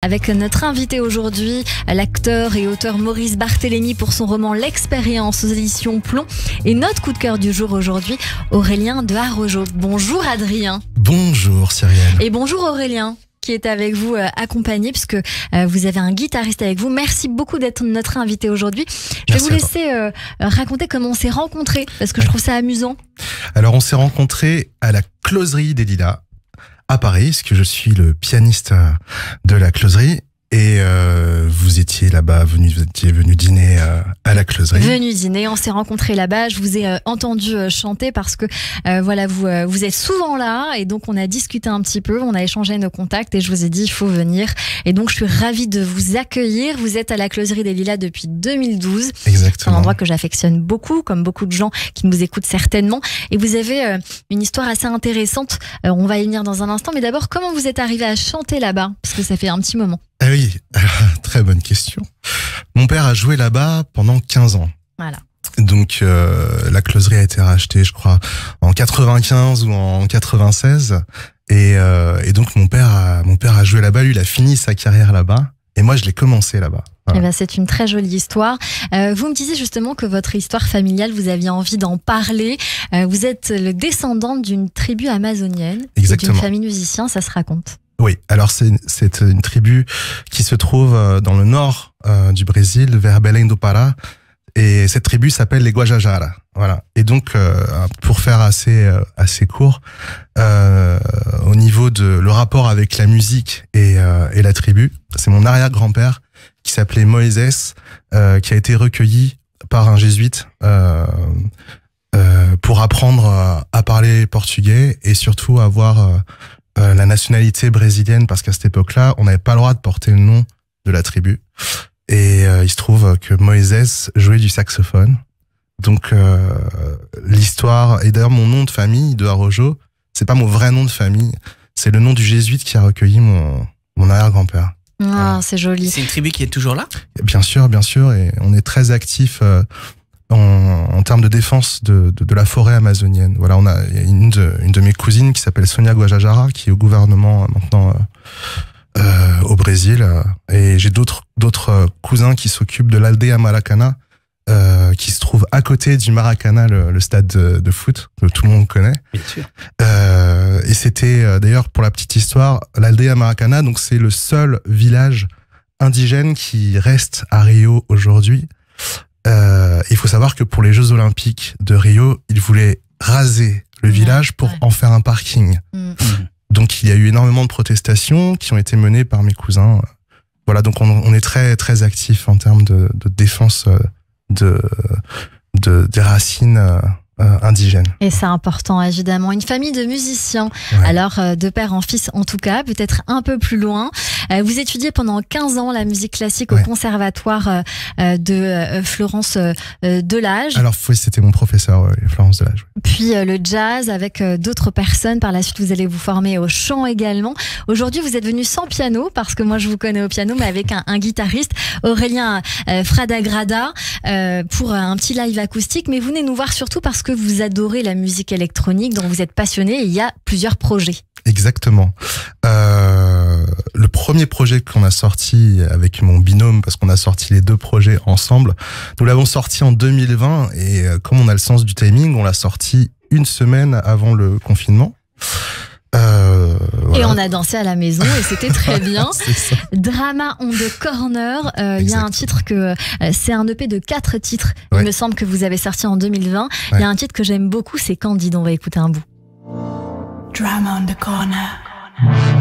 Avec notre invité aujourd'hui, l'acteur et auteur Maurice Barthélémy pour son roman L'expérience aux éditions Plomb. Et notre coup de cœur du jour aujourd'hui, Aurélien de Harojo. Bonjour Adrien. Bonjour Cyrielle. Et bonjour Aurélien qui est avec vous euh, accompagné puisque euh, vous avez un guitariste avec vous. Merci beaucoup d'être notre invité aujourd'hui. Je vais vous laisser euh, raconter comment on s'est rencontrés parce que je trouve ça amusant. Alors on s'est rencontrés à la closerie des Lilas à Paris, que je suis le pianiste de la closerie. Et euh, vous étiez là-bas, venu, vous étiez venu dîner euh, à la closerie. Venu dîner, on s'est rencontrés là-bas. Je vous ai euh, entendu chanter parce que voilà, vous vous êtes souvent là et donc on a discuté un petit peu, on a échangé nos contacts et je vous ai dit il faut venir. Et donc je suis ravie de vous accueillir. Vous êtes à la closerie des Lilas depuis 2012. Exactement. Un endroit que j'affectionne beaucoup, comme beaucoup de gens qui nous écoutent certainement. Et vous avez une histoire assez intéressante. on va y venir dans un instant, mais d'abord comment vous êtes arrivé à chanter là-bas? Parce que ça fait un petit moment. Ah oui, très bonne question. Mon père a joué là-bas pendant 15 ans. Voilà. Donc euh, la closerie a été rachetée, je crois, en 95 ou en 96. Et, euh, et donc mon père, a, mon père a joué là-bas. Lui, il a fini sa carrière là-bas. Et moi, je l'ai commencé là-bas. Eh ben, c'est une très jolie histoire. Euh, vous me disiez justement que votre histoire familiale, vous aviez envie d'en parler. Euh, vous êtes le descendant d'une tribu amazonienne, d'une famille musicien, ça se raconte. Oui, alors c'est une tribu qui se trouve euh, dans le nord euh, du Brésil, vers Belém do Pará, et cette tribu s'appelle les Guajajara. Voilà. Et donc, euh, pour faire assez assez court, au niveau de le rapport avec la musique et, et la tribu, c'est mon arrière-grand-père qui s'appelait Moïse, qui a été recueilli par un jésuite pour apprendre à parler portugais et surtout avoir euh, la nationalité brésilienne parce qu'à cette époque-là, on n'avait pas le droit de porter le nom de la tribu. Et euh, il se trouve que Moïse jouait du saxophone. Donc euh, l'histoire et d'ailleurs mon nom de famille de Arojo, c'est pas mon vrai nom de famille, c'est le nom du jésuite qui a recueilli mon mon arrière-grand-père. Ah, c'est joli. C'est une tribu qui est toujours là? Bien sûr, bien sûr, et on est très actif en, en, termes de défense de, de, de, la forêt amazonienne. Voilà, on a une de, une de mes cousines qui s'appelle Sonia Guajajara, qui est au gouvernement euh, maintenant euh, euh, au Brésil, et j'ai d'autres d'autres cousins qui s'occupent de l'Aldea Maracana, euh, qui se trouve à côté du Maracana, le, le stade de, de, foot que tout le monde connaît. Bien sûr. Euh, et c'était d'ailleurs pour la petite histoire, l'Aldea Maracana, donc c'est le seul village indigène qui reste à Rio aujourd'hui. Euh, il faut savoir que pour les Jeux Olympiques de Rio, ils voulaient raser le village pour en faire un parking. Mm. Donc il y a eu énormément de protestations qui ont été menées par mes cousins. Voilà, donc on, on est très très actif en termes de, de défense euh, de, de des racines euh, euh, indigène. Et c'est important, évidemment. Une famille de musiciens, alors euh, de père en fils en tout cas, peut-être un peu plus loin. Euh, vous étudiez pendant 15 ans la musique classique au conservatoire de Florence Delage. Alors oui, c'était mon professeur, Florence Delage. Puis le jazz avec d'autres personnes. Par la suite, vous allez vous former au chant également. Aujourd'hui, vous êtes venu sans piano, parce que moi je vous connais au piano, mais avec un, un guitariste, Aurélien Fradagrada, pour un petit live acoustique. Mais vous venez nous voir surtout parce que que vous adorez la musique électronique, dont vous êtes passionné il y a plusieurs projets. Exactement. Euh, le premier projet qu'on a sorti avec mon binôme, parce qu'on a sorti les deux projets ensemble, nous l'avons sorti en 2020 et euh, comme on a le sens du timing, on l'a sorti une semaine avant le confinement. Euh, Et on a dansé à la maison et c'était très bien. Drama on the corner. Euh, il y a un titre que euh, c'est un EP de quatre titres. Il me semble que vous avez sorti en 2020. Il y a un titre que j'aime beaucoup, c'est Candide. On va écouter un bout. Drama on the corner.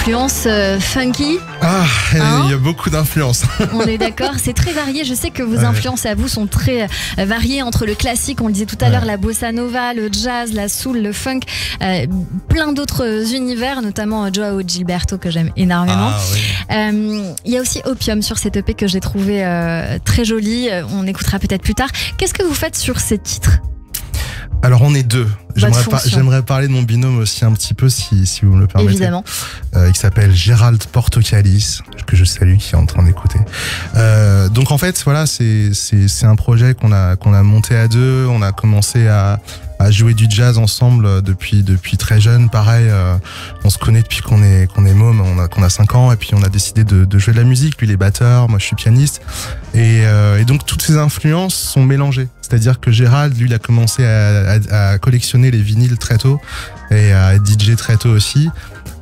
Influences euh, funky. Ah, Hein il y a beaucoup d'influences. On est d'accord, c'est très varié. Je sais que vos Ouais. influences à vous sont très euh, variées entre le classique, on le disait tout à Ouais. l'heure, la bossa nova, le jazz, la soul, le funk, euh, plein d'autres univers, notamment Joao Gilberto que j'aime énormément. Ah, oui. Euh, Il y a aussi Opium sur cette EP que j'ai trouvé euh, très jolie. On écoutera peut-être plus tard. Qu'est-ce que vous faites sur ces titres? Alors on est deux. J'aimerais, par- fonction. j'aimerais parler de mon binôme aussi un petit peu si, si vous me le permettez. Évidemment. euh, qui s'appelle Gérald Portocalis, que je salue, qui est en train d'écouter. Euh, donc en fait, voilà, c'est c'est c'est un projet qu'on a qu'on a monté à deux. On a commencé à à jouer du jazz ensemble euh, depuis depuis très jeune. Pareil, euh, on se connaît depuis qu'on est qu'on est môme, on a qu'on a 5 ans, et puis on a décidé de, jouer de la musique. Lui, il est batteur, moi je suis pianiste, et, euh, et donc toutes ces influences sont mélangées. C'est-à-dire que Gérald, lui, il a commencé à, collectionner les vinyles très tôt et à DJ très tôt aussi.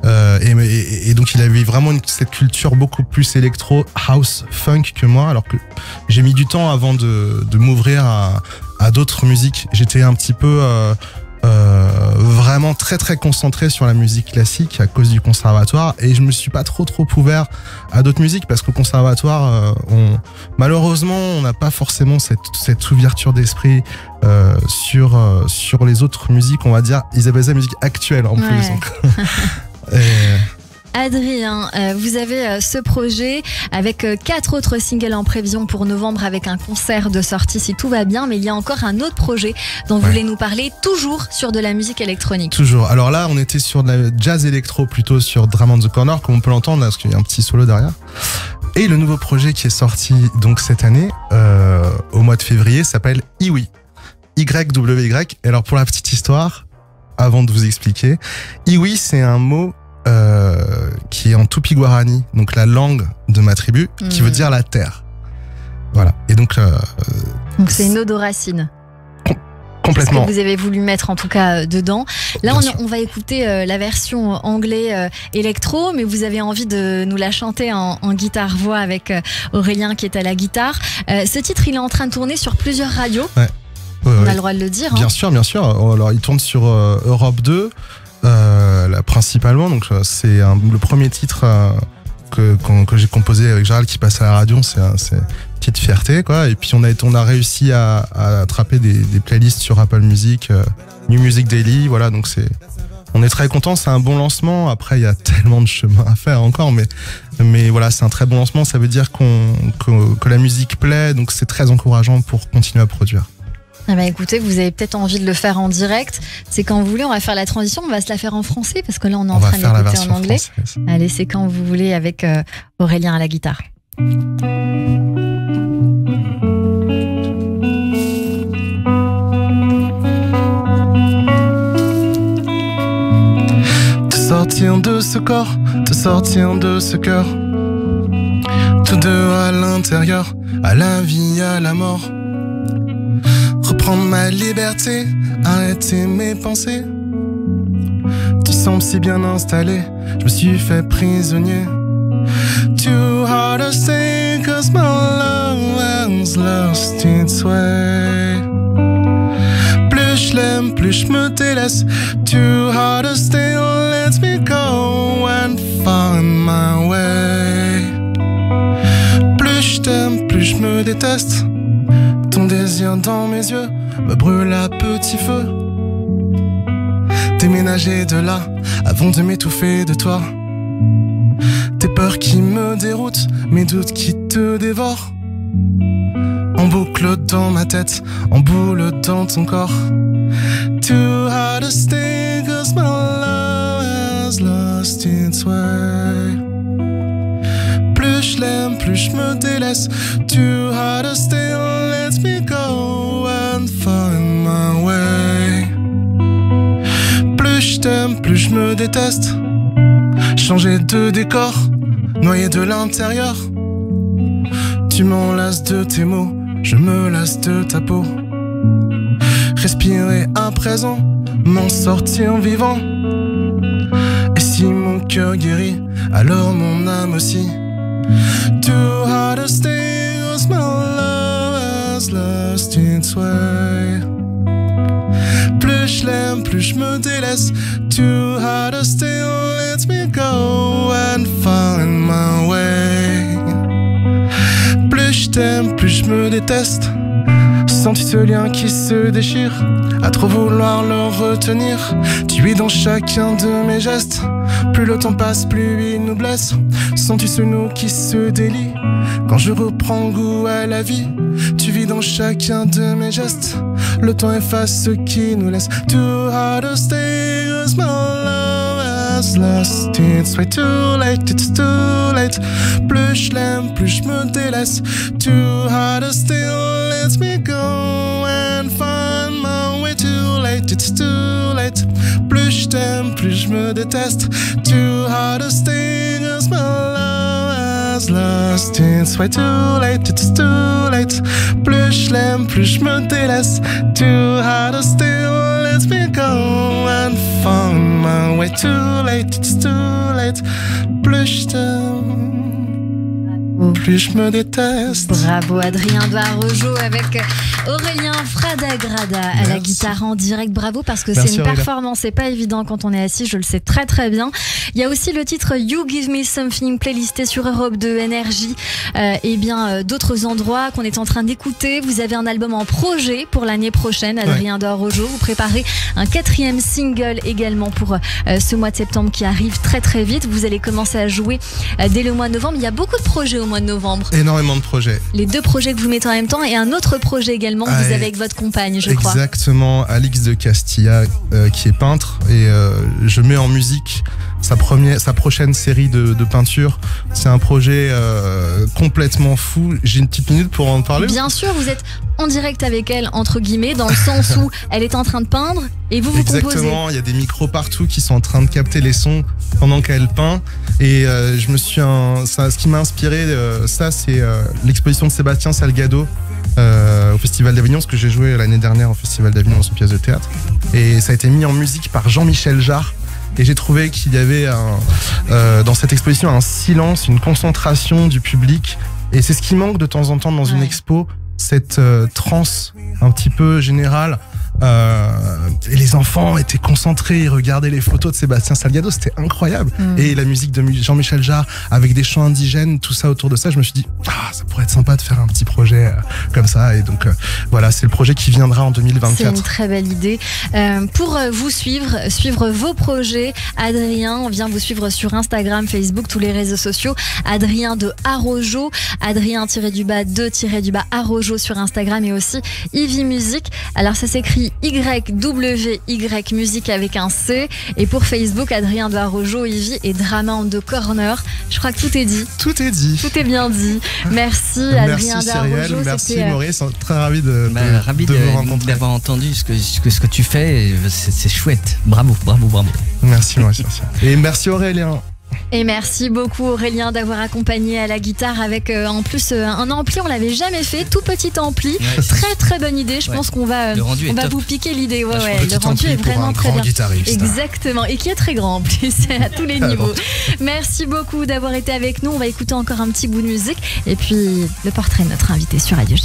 Et, donc il avait vraiment cette culture beaucoup plus électro, house, funk que moi, alors que j'ai mis du temps avant de m'ouvrir à, à d'autres musiques. J'étais un petit peu euh, euh, vraiment très très concentré sur la musique classique à cause du conservatoire et je me suis pas trop trop ouvert à d'autres musiques parce qu'au conservatoire, euh, on, malheureusement, on n'a pas forcément cette, cette ouverture d'esprit euh, sur euh, sur les autres musiques. On va dire, ils avaient la musique actuelle en Ouais. plus. donc. Et- Adrien, euh, vous avez euh, ce projet avec euh, quatre autres singles en prévision pour novembre avec un concert de sortie si tout va bien, mais il y a encore un autre projet dont vous voulez nous parler, toujours sur de la musique électronique. Toujours. Alors là, on était sur de la jazz électro plutôt sur Drum on the Corner, comme on peut l'entendre, là, parce qu'il y a un petit solo derrière. Et le nouveau projet qui est sorti donc cette année, euh, au mois de février, s'appelle Iwi. Y-W-Y. Et alors pour la petite histoire, avant de vous expliquer, Iwi, c'est un mot euh, qui est en Tupi Guarani, donc la langue de ma tribu, qui veut dire la terre. Voilà. Et donc, euh, Donc c'est une racines. Ce complètement. que vous avez voulu mettre en tout cas euh, dedans? Là, on, on va écouter euh, la version anglais électro, mais vous avez envie de nous la chanter en, en guitare-voix avec Aurélien qui est à la guitare. Ce titre, il est en train de tourner sur plusieurs radios. Ouais, On ouais. a le droit de le dire. hein. Bien sûr, bien sûr. Alors, il tourne sur Europe 2, euh, là, principalement. Donc, euh, c'est le premier titre euh, que, j'ai composé avec Gérald qui passe à la radio. C'est un- c'est une petite fierté, quoi. Et puis, on a, réussi à, attraper des, playlists sur Apple Music, euh, New Music Daily. Voilà, donc c'est. On est très content, c'est un bon lancement. Après, il y a tellement de chemin à faire encore, mais, mais voilà, c'est un très bon lancement. Ça veut dire que la musique plaît, donc c'est très encourageant pour continuer à produire. Ah bah écoutez, vous avez peut-être envie de le faire en direct. C'est quand vous voulez, on va faire la transition, on va se la faire en français parce que là on est en On train faire la d'écouter en anglais. française. Allez, c'est quand vous voulez avec euh, Aurélien à la guitare. Te sortir de ce corps, te sortir de ce cœur. Tous deux à l'intérieur, à la vie, à la mort. Reprendre ma liberté, arrêter mes pensées. Tu sembles si bien installé, je me suis fait prisonnier. Too hard to say, cause my love has lost its way. Plus je l'aime, plus je me délaisse. Too hard to stay, let me go and find my way. Plus je t'aime, plus je me déteste. Dans mes yeux me brûle à petit feu. Déménager de là avant de m'étouffer de toi. Tes peurs qui me déroutent, mes doutes qui te dévorent. En boucle dans ma tête, en boule dans ton corps. Too hard to stay, cause my love has lost its way. Plus je l'aime, plus je me délaisse. Too hard to stay, let me go and find my way. Plus je t'aime, plus je me déteste. Changer de décor, noyé de l'intérieur. Tu m'enlaces de tes mots, je me lasse de ta peau. Respirer à présent, m'en sortir vivant. Et si mon cœur guérit, alors mon âme aussi. Too hard to stay, je me délaisse. Too hard to stay, let me go and find my way. Plus je t'aime, plus je me déteste. Sens-tu ce lien qui se déchire À trop vouloir le retenir. Tu es dans chacun de mes gestes. Plus le temps passe, plus il nous blesse. Sens-tu ce nous qui se délie. Quand je reprends goût à la vie Tu vis dans chacun de mes gestes. Le temps efface ce qui nous laisse. Too hard to stay love has lost. It's way too late, it's too late. Plus je l'aime, plus je me délaisse. Too hard to stay, let me go and find my way. Too late, it's too late. Plus je t'aime, plus je me déteste. Too hard to my has lost It's way too late, it's too late. Plus je l'aime, plus je me délaisse. Too hard to stay, let's me go and find my way. Too late, it's too late. Plus je t'aime, plus je me déteste Bravo Adrien Doirojo avec Aurélien Fradagrada à la guitare en direct. Bravo parce que c'est une performance, c'est pas évident quand on est assis, je le sais très très bien. Il y a aussi le titre You Give Me Something playlisté sur Europe de Énergie euh, et bien euh, d'autres endroits qu'on est en train d'écouter. Vous avez un album en projet pour l'année prochaine, Adrien Doirojo. Vous préparez un quatrième single également pour euh, ce mois de septembre qui arrive très très vite. Vous allez commencer à jouer euh, dès le mois de novembre. Il y a beaucoup de projets au mois de novembre. Énormément de projets. Les deux projets que vous mettez en même temps et un autre projet également que Ah, vous avez avec votre compagne, je crois. Exactement, Alix de Castilla, euh, qui est peintre, et euh, je mets en musique sa, première, sa prochaine série de, de peintures. C'est un projet euh, complètement fou. J'ai une petite minute pour en parler Bien sûr, vous êtes en direct avec elle, entre guillemets, dans le sens où elle est en train de peindre et vous vous composez. Exactement, il y a des micros partout qui sont en train de capter les sons pendant qu'elle peint. Et euh, je me suis un, ça, ce qui m'a inspiré, euh, ça, c'est euh, l'exposition de Sébastien Salgado euh, au Festival d'Avignon, ce que j'ai joué l'année dernière au Festival d'Avignon dans une pièce de théâtre. Et ça a été mis en musique par Jean-Michel Jarre. Et j'ai trouvé qu'il y avait un, euh, dans cette exposition un silence, une concentration du public. Et c'est ce qui manque de temps en temps dans une expo, cette euh, transe un petit peu générale. Euh, et les enfants étaient concentrés, ils regardaient les photos de Sébastien Salgado, c'était incroyable. Mm. Et la musique de Jean-Michel Jarre avec des chants indigènes, tout ça autour de ça, je me suis dit, ah, ça pourrait être sympa de faire un petit projet euh, comme ça. Et donc euh, voilà, c'est le projet qui viendra en C'est 2024. une très belle idée. Euh, pour vous suivre, suivre vos projets, Adrien, on vient vous suivre sur Instagram, Facebook, tous les réseaux sociaux. Adrien de Arojo, Adrien-du-bas 2-du-bas Arojo sur Instagram et aussi Ivy Music. Alors ça s'écrit Y-W-Y Music avec un C. Et pour Facebook, Adrien de Arojo, Ivy et Drama on the Corner. Je crois que tout est dit. Tout est dit. Tout est bien dit. Merci Adrien Merci de Cyrielle, Arojo. merci euh, Maurice, très ravi de, Bah, de- ravi de de- vous rencontrer. d'avoir entendu ce que, ce que ce que tu fais. C'est c'est chouette. Bravo, bravo, bravo. Merci Maurice, merci. Et merci Aurélien. Et merci beaucoup Aurélien d'avoir accompagné à la guitare avec euh, en plus euh, un ampli, on l'avait jamais fait, tout petit ampli. Ouais, Très très bonne idée, je Ouais. pense qu'on va, euh, on va top. vous piquer l'idée. Ouais, ouais, le rendu est vraiment un très grand bien. guitariste. Exactement, et qui est très grand en plus, à tous les Ah niveaux. bon. Merci beaucoup d'avoir été avec nous, on va écouter encore un petit bout de musique et puis le portrait de notre invité sur Radio J.